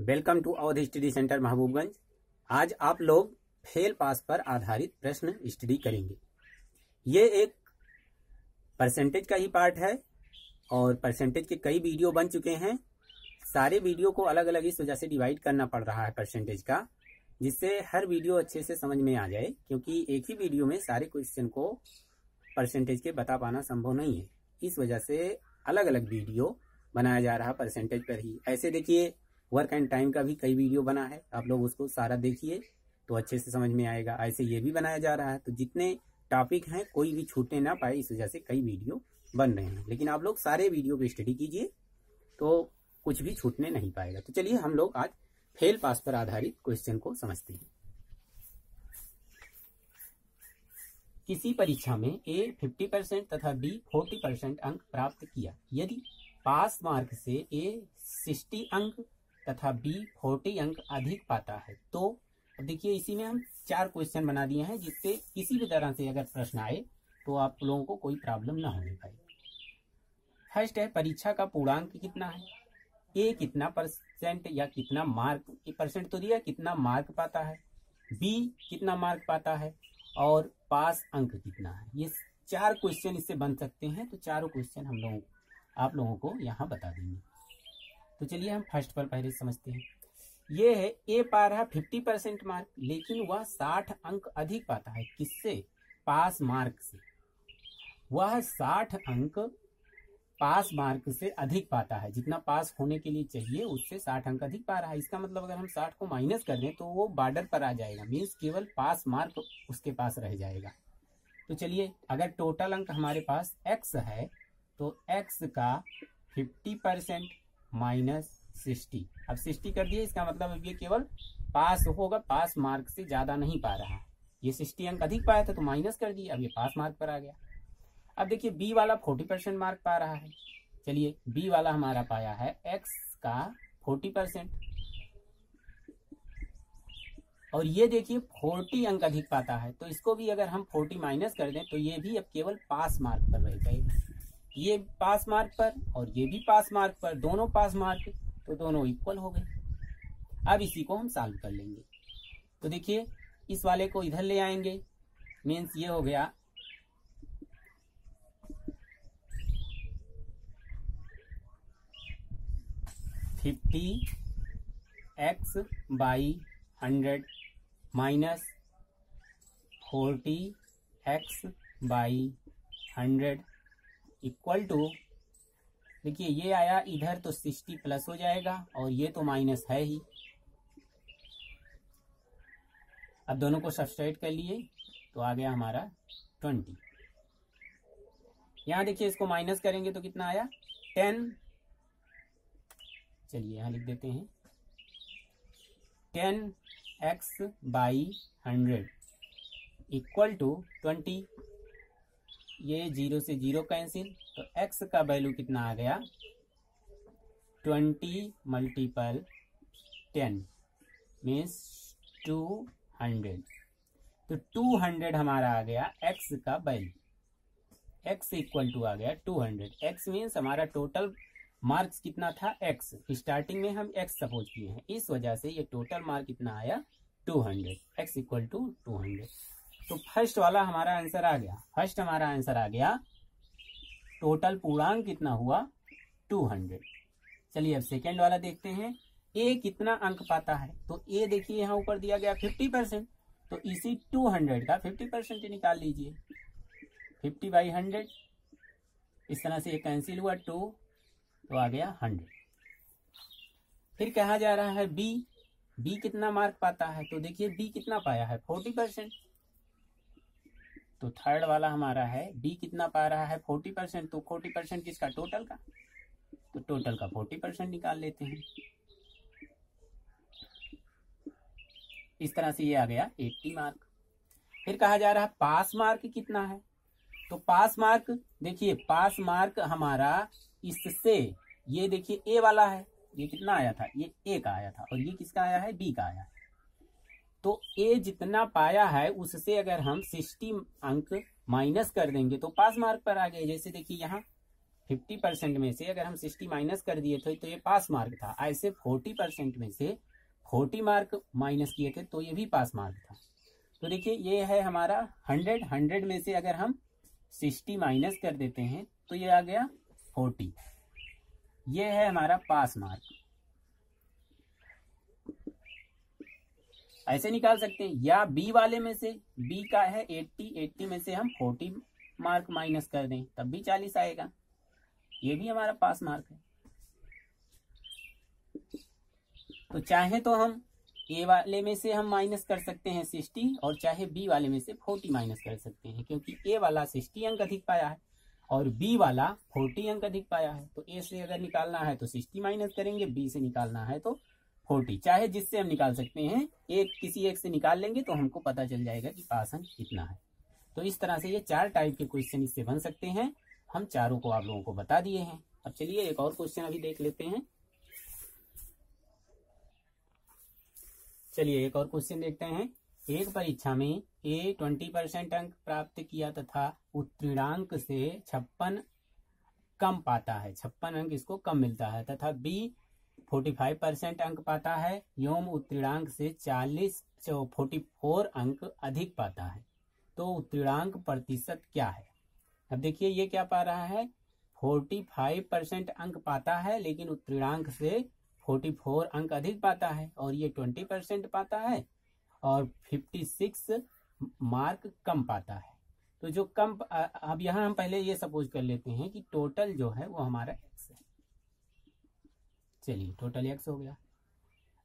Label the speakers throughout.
Speaker 1: Welcome to Awadh study centre Mahbubganj. आज आप लोग फेल पास पर आधारित प्रश्न स्टडी करेंगे। ये एक परसेंटेज का ही पार्ट है और परसेंटेज के कई वीडियो बन चुके हैं। सारे वीडियो को अलग अलग इस वजह से डिवाइड करना पड़ रहा है परसेंटेज का, जिससे हर वीडियो अच्छे से समझ में आ जाए, क्योंकि एक ही वीडियो में सारे क्वेश्चन को परसेंटेज के बता पाना संभव नहीं है। इस वजह से अलग अलग वीडियो बनाया जा रहा परसेंटेज पर ही। ऐसे देखिए वर्क एंड टाइम का भी कई वीडियो बना है। आप लोग उसको सारा देखिए तो अच्छे से समझ में आएगा। ऐसे ये भी बनाया जा रहा है। तो जितने टॉपिक हैं, कोई भी छूटने ना पाए, इस वजह से कई वीडियो बन रहे हैं। लेकिन आप लोग सारे वीडियो पे स्टडी कीजिए तो कुछ भी छूटने नहीं पाएगा। तो चलिए, हम लोग आज फेल पास पर आधारित क्वेश्चन को समझते हैं। किसी परीक्षा में ए 50 परसेंट तथा बी 40 परसेंट अंक प्राप्त किया। यदि पास मार्क से ए 60 अंक तथा बी 40 अंक अधिक पाता है। तो अब देखिए, इसी में हम चार क्वेश्चन बना दिए हैं, जिससे किसी भी तरह से अगर प्रश्न आए तो आप लोगों को कोई प्रॉब्लम ना होने पाए। फ़र्स्ट है, परीक्षा का पूर्णांक कितना है? ए कितना परसेंट या कितना मार्क परसेंट तो दिया, कितना मार्क पाता है? बी कितना मार्क पाता है? और पास अंक कितना है? ये चार क्वेश्चन इससे बन सकते हैं तो चारों क्वेश्चन हम लोगों, आप लोगों को यहाँ बता देंगे। तो चलिए हम फ़र्स्ट पर पहले समझते हैं। ये है ए पा रहा फिफ्टी परसेंट मार्क लेकिन वह साठ अंक अधिक पाता है। किससे? पास मार्क से। वह साठ अंक पास मार्क से अधिक पाता है। जितना पास होने के लिए चाहिए, उससे साठ अंक अधिक पा रहा है। इसका मतलब अगर हम साठ को माइनस कर दें तो वो बॉर्डर पर आ जाएगा। मीन्स केवल पास मार्क उसके पास रह जाएगा। तो चलिए, अगर टोटल अंक हमारे पास एक्स है तो एक्स का फिफ्टी परसेंट माइनस सिक्सटी। अब सिक्सटी कर दिए इसका मतलब ये केवल पास होगा, पास मार्क से ज़्यादा नहीं पा रहा। ये सिक्सटी अंक अधिक पाया था तो माइनस कर दिए अब ये पास मार्क पर आ गया। अब देखिए, बी वाला फोर्टी परसेंट मार्क पा रहा है। चलिए, बी वाला हमारा पाया है, एक्स का फोर्टी परसेंट। और ये देखिए, फोर्टी अंक अधिक पाता है। तो इसको भी अगर हम फोर्टी माइनस कर दें तो ये भी अब केवल पास मार्क पर रह जाएगा। ये पास मार्क पर और ये भी पास मार्क पर, दोनों पास मार्क तो दोनों इक्वल हो गए। अब इसी को हम सॉल्व कर लेंगे। तो देखिए, इस वाले को इधर ले आएँगे। मीन्स ये हो गया। Fifty X by hundred minus forty X by hundred equal to, देखिए ये आया इधर तो सिक्सटी प्लस हो जाएगा और ये तो माइनस है ही। अब दोनों को सब्सट्राइट कर लिए तो आ गया हमारा ट्वेंटी। यहाँ देखिए इसको माइनस करेंगे तो कितना आया? टेन। चलिए यहाँ लिख देते हैं। Ten X by hundred equal to twenty. ये ज़ीरो से ज़ीरो कैंसिल तो एक्स का वैल्यू कितना आ गया? Twenty multiple ten means two hundred. तो टू हंड्रेड हमारा आ गया एक्स का वैल्यू। एक्स इक्वल टू आ गया टू हंड्रेड। एक्स मीन्स हमारा टोटल मार्क्स कितना था? एक्स स्टार्टिंग में हम एक्स सपोज़ किए हैं। इस वजह से ये टोटल मार्क कितना आया? Two hundred. X equal to two hundred. तो फ़र्स्ट वाला हमारा आंसर आ गया। फ़र्स्ट हमारा आंसर आ गया टोटल पूर्णांक कितना हुआ? 200 चलिए अब सेकेंड वाला देखते हैं। ए कितना अंक पाता है? तो ए देखिए यहाँ ऊपर दिया गया 50 परसेंट तो इसी 200 का 50 परसेंट निकाल लीजिए। 50 बाई हंड्रेड इस तरह से कैंसिल हुआ टू तो आ गया हंड्रेड फिर कहा जा रहा है बी बी कितना मार्क पाता है? तो देखिए बी कितना पाया है? 40 परसेंट तो थर्ड वाला हमारा है बी कितना पा रहा है? फोर्टी परसेंट तो फोर्टी परसेंट किसका? टोटल का? तो टोटल का फोर्टी परसेंट निकाल लेते हैं। इस तरह से ये आ गया एट्टी मार्क फिर कहा जा रहा है पास मार्क कितना है? तो पास मार्क देखिए पास मार्क हमारा इससे, ये देखिए ए वाला है। ये कितना आया था? ये ए का आया था। और ये किसका आया है? बी का आया है। तो ए जितना पाया है, उससे अगर हम सिक्सटी अंक माइनस कर देंगे तो पास मार्क पर आ गए। जैसे देखिए यहाँ फिफ्टी परसेंट में से अगर हम सिक्सटी माइनस कर दिए थे तो ये पास मार्क था। ऐसे फोर्टी परसेंट में से फोर्टी मार्क माइनस किए थे तो ये भी पास मार्क था। तो देखिए, ये है हमारा हंड्रेड। हंड्रेड में से अगर हम सिक्सटी माइनस कर देते हैं तो ये आ गया फोर्टी ये है हमारा पास मार्क। ऐसे निकाल सकते हैं। या बी वाले में से बी का है एट्टी एट्टी में से हम फोर्टी मार्क माइनस कर दें, तब भी चालीस आएगा। ये भी हमारा पास मार्क है। तो चाहे तो हम ए वाले में से हम माइनस कर सकते हैं सिक्सटी और चाहे बी वाले में से फोर्टी माइनस कर सकते हैं, क्योंकि ए वाला सिक्सटी अंक अधिक पाया है और बी वाला फोर्टी अंक अधिक पाया है। तो ए से अगर निकालना है तो सिक्सटी माइनस करेंगे बी से निकालना है तो फोर्टी। चाहे जिससे हम निकाल सकते हैं, एक किसी एक से निकाल लेंगे तो हमको पता चल जाएगा कि पास अंक कितना है। तो इस तरह से ये चार टाइप के क्वेश्चन इससे बन सकते हैं। हम चारों को आप लोगों को बता दिए हैं। अब चलिए एक और क्वेश्चन अभी देख लेते हैं। चलिए एक और क्वेश्चन देखते हैं। एक परीक्षा में ए ट्वेंटी परसेंट अंक प्राप्त किया तथा उत्तीर्णांक से छप्पन कम पाता है। छप्पन अंक इसको कम मिलता है तथा बी फोर्टी फाइव परसेंट अंक पाता है, योम उत्तीर्णांक से चालीस फोर्टी फोर अंक अधिक पाता है। तो उत्तीर्णांक प्रतिशत क्या है? अब देखिए, ये क्या पा रहा है? फोर्टी फाइव परसेंट अंक पाता है, लेकिन उत्तीर्णांक से फोर्टी फोर अंक अधिक पाता है, और ये ट्वेंटी परसेंट पाता है, और फिफ्टी सिक्स मार्क कम पाता है। तो जो कम अब यहाँ हम पहले ये सपोज़ कर लेते हैं कि टोटल जो है वो हमारा चलिए टोटल एक्स हो गया।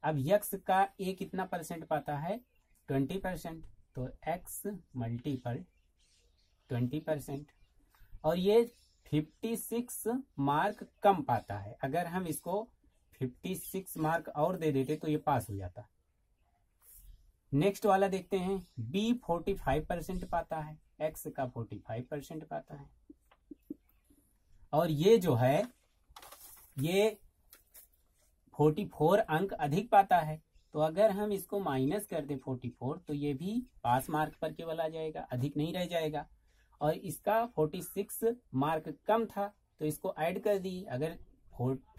Speaker 1: अब यक्स का ए कितना परसेंट पाता है? ट्वेंटी परसेंट तो एक्स मल्टीपल ट्वेंटी परसेंट और ये फिफ्टी सिक्स मार्क कम पाता है। अगर हम इसको फिफ्टी सिक्स मार्क और दे देते तो ये पास हो जाता। नेक्स्ट वाला देखते हैं। बी फोर्टी फाइव परसेंट पाता है। एक्स का फोर्टी फाइव परसेंट पाता है। और ये जो है, ये फोर्टी फोर अंक अधिक पाता है तो अगर हम इसको माइनस कर दे फोर्टी फोर तो ये भी पास मार्क पर केवल आ जाएगा, अधिक नहीं रह जाएगा। और इसका फोर्टी सिक्स मार्क कम था तो इसको ऐड कर दी। अगर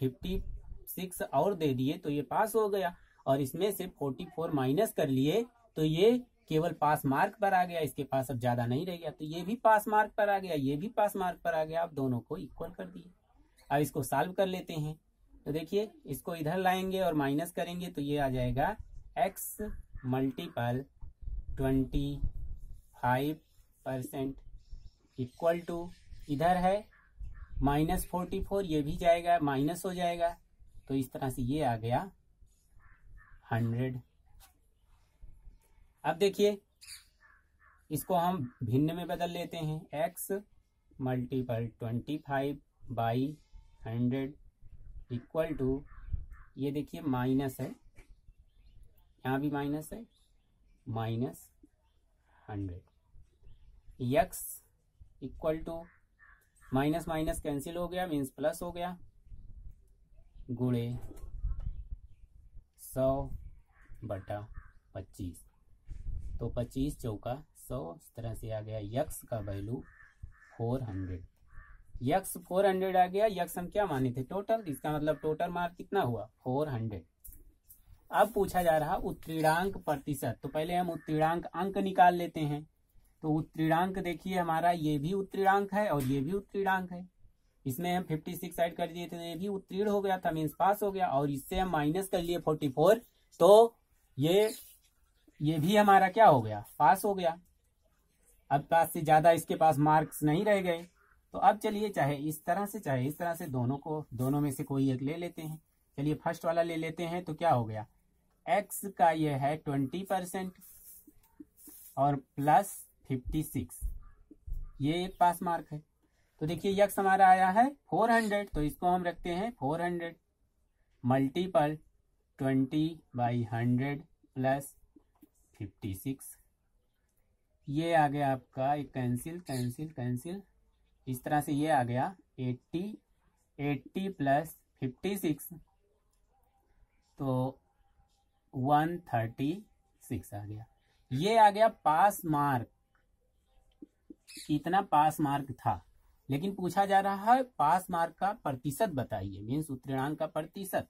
Speaker 1: फिफ्टी सिक्स और दे दिए तो ये पास हो गया। और इसमें से फोर्टी फोर माइनस कर लिए तो ये केवल पास मार्क पर आ गया, इसके पास अब ज़्यादा नहीं रह गया। तो ये भी पास मार्क पर आ गया, ये भी पास मार्क पर आ गया, आप दोनों को इक्वल कर दिए। अब इसको सॉल्व कर लेते हैं। तो देखिए, इसको इधर लाएँगे और माइनस करेंगे तो ये आ जाएगा X multiple twenty five percent equal to इधर है माइनस फोर्टी फोर ये भी जाएगा माइनस हो जाएगा। तो इस तरह से ये आ गया हंड्रेड अब देखिए, इसको हम भिन्न में बदल लेते हैं X multiple twenty five by hundred equal to, ये देखिए माइनस है। यहाँ भी माइनस है, minus hundred. X equal to, minus minus cancel हो गया मीन्स प्लस हो गया गुड़े सौ बटा पच्चीस। तो पच्चीस चौका सौ, इस तरह से आ गया यक्स का value four hundred. X four hundred आ गया, यक्स हम क्या माने थे? टोटल, इसका मतलब टोटल मार्क कितना हुआ? Four hundred. अब पूछा जा रहा उत्तीर्णांक प्रतिशत। तो पहले हम उत्तीर्णांक अंक निकाल लेते हैं। तो उत्तीर्णांक देखिए, हमारा ये भी उत्तीर्णांक है और ये भी उत्तीर्णांक है। इसमें हम 56 ऐड कर दिए थे तो ये भी उत्तीर्ण हो गया था मीन्स पास हो गया, और इससे हम माइनस कर लिए 44 तो ये ये भी हमारा क्या हो गया? पास हो गया। अब पास से ज़्यादा इसके पास मार्क्स नहीं रह गए। तो अब चलिए चाहे इस तरह से, चाहे इस तरह से दोनों को, दोनों में से कोई एक ले लेते हैं। चलिए फ़र्स्ट वाला ले लेते हैं तो क्या हो गया? एक्स का ये है ट्वेंटी परसेंट और प्लस फिफ्टी सिक्स। ये एक पास मार्क है। तो देखिए यक्स हमारा आया है फोर हंड्रेड तो इसको हम रखते हैं four hundred. Multiple twenty by hundred plus fifty six. ये आ गया आपका, एक कैंसिल कैंसिल कैंसिल इस तरह से ये आ गया, eighty eighty plus fifty six तो वन थर्टी सिक्स आ गया। ये आ गया पास मार्क। इतना पास मार्क था। लेकिन पूछा जा रहा है, पास मार्क का प्रतिशत बताइए मीन्स उत्तीर्णांक का प्रतिशत।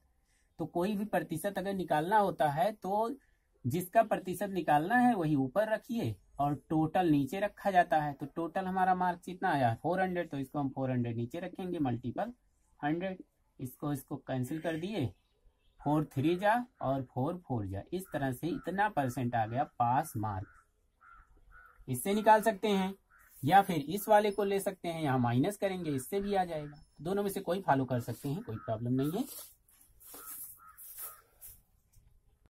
Speaker 1: तो कोई भी प्रतिशत अगर निकालना होता है तो जिसका प्रतिशत निकालना है, वही ऊपर रखिए। और टोटल नीचे रखा जाता है तो टोटल हमारा मार्क्स कितना आया? फोर हंड्रेड तो इसको हम फोर हंड्रेड नीचे रखेंगे मल्टीपल हंड्रेड इसको इसको कैंसिल कर दिए फोर थ्री जा और फोर फोर जा। इस तरह से इतना परसेंट आ गया पास मार्क इससे निकाल सकते हैं, या फिर इस वाले को ले सकते हैं यहाँ माइनस करेंगे, इससे भी आ जाएगा। दोनों में से कोई फॉलो कर सकते हैं, कोई प्रॉब्लम नहीं है।